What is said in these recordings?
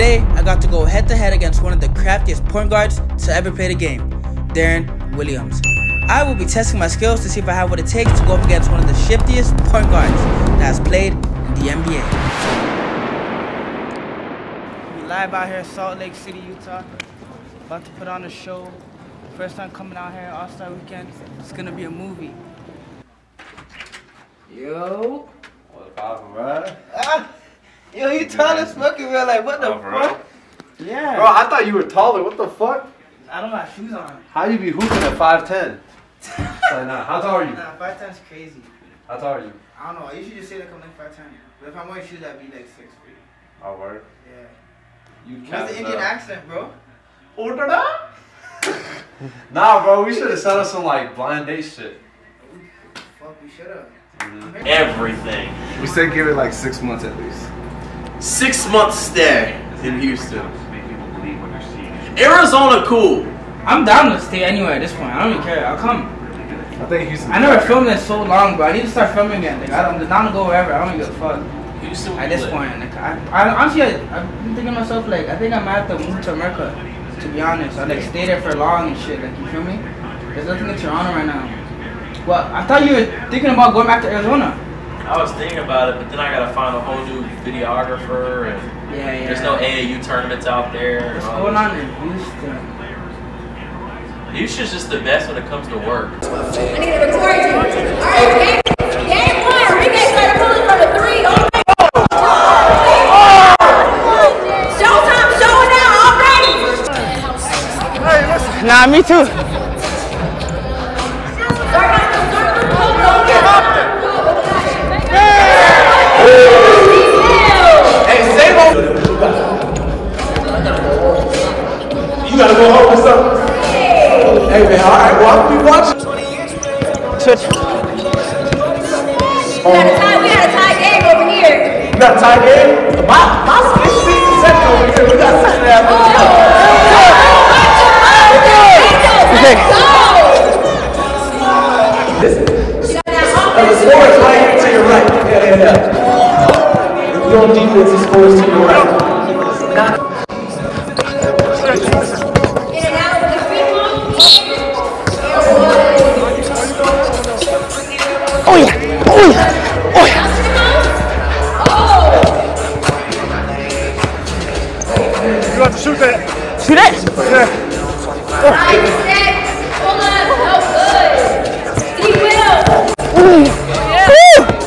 Today, I got to go head to head against one of the craftiest point guards to ever play the game, Deron Williams. I will be testing my skills to see if I have what it takes to go up against one of the shiftiest point guards that has played in the NBA. We live out here in Salt Lake City, Utah. About to put on a show. First time coming out here, All Star Weekend. It's gonna be a movie. Yo. What's poppin', bro? Ah, yo, you tall as fucking real. Like, what the Oh, bro. fuck? Yeah. Bro, I thought you were taller. What the fuck? I don't have shoes on. How you be hooping at 5'10"? like, nah. How tall are you? Nah, five crazy. How tall are you? I don't know. I usually just say like I'm like 5'10". But if I'm wearing shoes, I'd be like six feet. I'll oh, work. Yeah. You What's the Indian accent, bro? Order Nah, bro, we should have set up some like blind date shit. Fuck, we should have. Mm-hmm. everything. We said give it like six months at least. Six months stay in Houston. Arizona, cool. I'm down to stay anywhere at this point. I don't even care. I'll come. I think Houston. I never filmed in so long, bro. I need to start filming again. Like, I don't, I'm down to go wherever. I don't even give a fuck. Houston, At this point, like, I, I honestly, I, I've been thinking to myself, like, I think I might have to move to America. To be honest, I like stay there for long and shit. Like, you feel me? There's nothing in Toronto right now. Well, I thought you were thinking about going back to Arizona. I was thinking about it, but then I gotta find a whole new videographer, and Yeah, yeah. there's no AAU tournaments out there. What's and going on in Houston? Houston's just the best when it comes to work. I need a Victoria team. All right, game, game one. Enrique started pulling from the three. Oh, Showtime showing out already. Nah, me too. Got six feet and second. We got. Uh, the score is right to your right. Yeah, yeah, yeah. If you're defense, the score to your right. You have to shoot that. See that? Right, set. Hold up. No good. He will.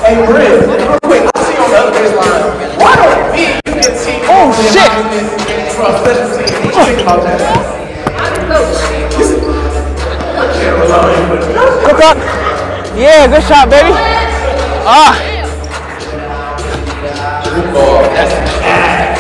Hey, Britt, real quick, I see on the other baseline. Why don't we get team Oh, shit. from special teams? What you think about that? I'm the coach. Can't rely on you, up. Yeah, good shot, baby. Ah. Oh, that's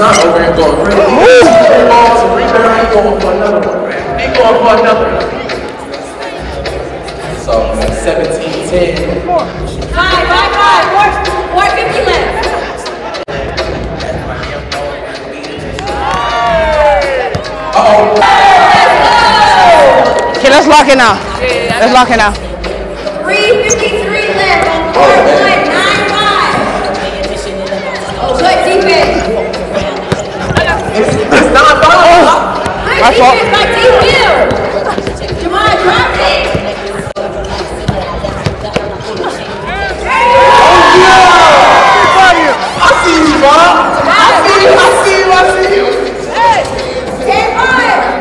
Alex Toussaint over here going crazy. Three balls and rebound. Ain't going for another one. Ain't going for another one. So, 17-10. Five, five, five. Four, four fifty left. Okay, let's lock it now. Let's lock it now. Three fifty-three left on court one,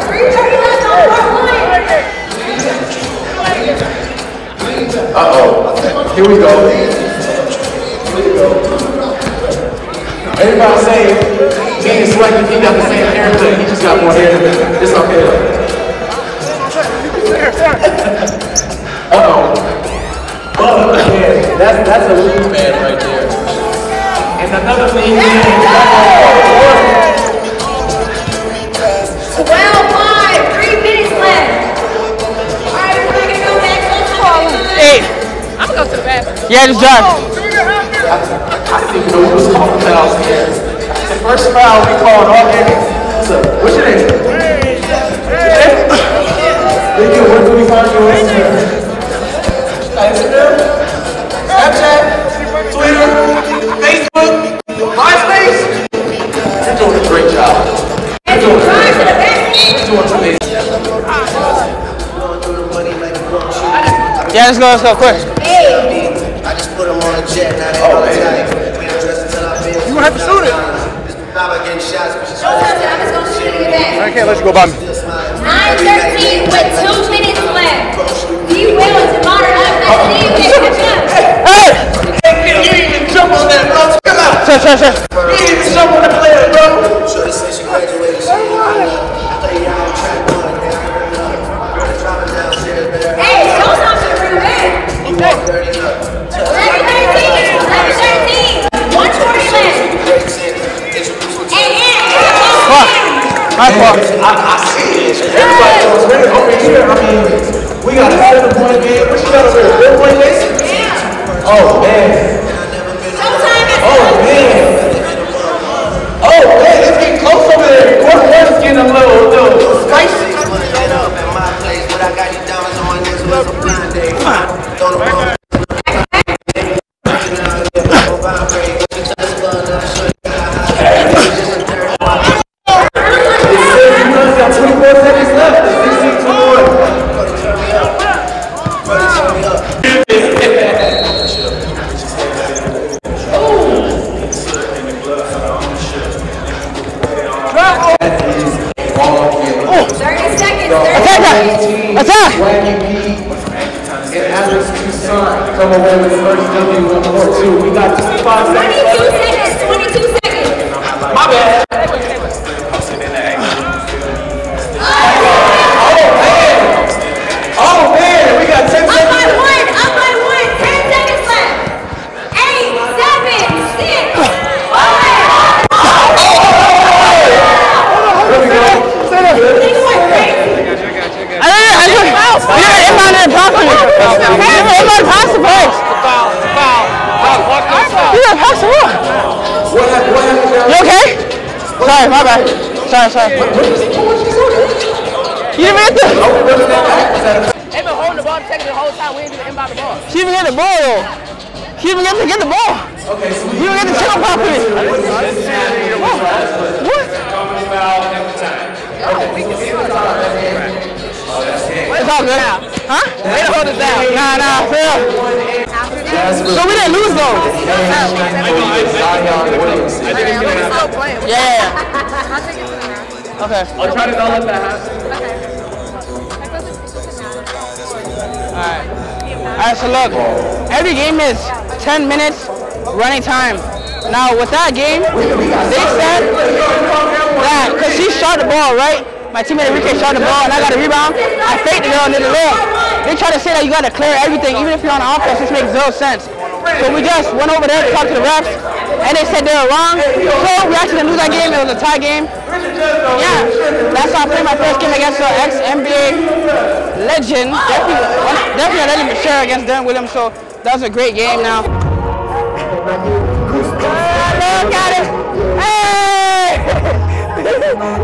Three thirty left on court one. Uh-oh. Here we go. Here we go. Everybody say, me and Swag, he got the same haircut. He just got more hair than me. It's okay. Uh-oh. Oh, man. That's, that's a lead man right there. And another lead man. Twelve five. Three minutes left. Foul we called all game. So, what's your name? Thank you. Where can we find you on Instagram? Instagram? Snapchat? Twitter? Facebook? MySpace? You're doing a great job. And you drive to the basket. You're doing amazing. Yeah, let's go, let's go, quick. Hey, I just put them on a jet, now they oh, on the tight. We ain't dressed until I've been. You gonna have to shoot it. This foul shots, but she's don't touch it. I'm just gonna shoot it back. I can't let you go by me. still smiling. 9:13 with two minutes left. D. Willis and Martin up. Let's see if they catch up. Hey! You didn't even jump on that, bro. Come on. Sure, sure, sure. You didn't even jump on the player, bro. I, I see it. Everybody knows right over here. I mean, we got a seven point game. What you got over here? Four point game? Yeah. Oh, man. Oh, man. Oh, man. It's getting close over there. Quarter one is getting a little, little spicy. And Alex Toussaint come away with the first W on court two. We got 25 seconds. 22 seconds. 22 seconds. My bad. Sorry, my bad. Sorry, sorry. You didn't even get the. They've been holding the ball taking the whole time. We ain't even inbound the ball. She didn't get the ball though. She didn't get to get the ball. Okay, so we You didn't get the chicken properly. Oh, what? It's all good. Huh? Way to hold us down. Nah, nah, Phil. So we didn't lose though. Zion Williamson. Still playing. Yeah. yeah, yeah. Okay. I'll try to not let that happen. Alright. Alright, so look. Every game is 10 minutes running time. Now with that game, they said that because she shot the ball, right? My teammate Enrique shot the ball and I got a rebound. I faked the girl and did it low. They try to say that you gotta clear everything, even if you're on offense. This makes zero sense. So we just went over there to talk to the refs, and they said they were wrong. So we actually didn't lose that game. It was a tie game. Yeah, that's how I played my first game against the ex-NBA legend. Definitely, definitely a legend for sure against Deron Williams. So that was a great game now. Look at it. Hey!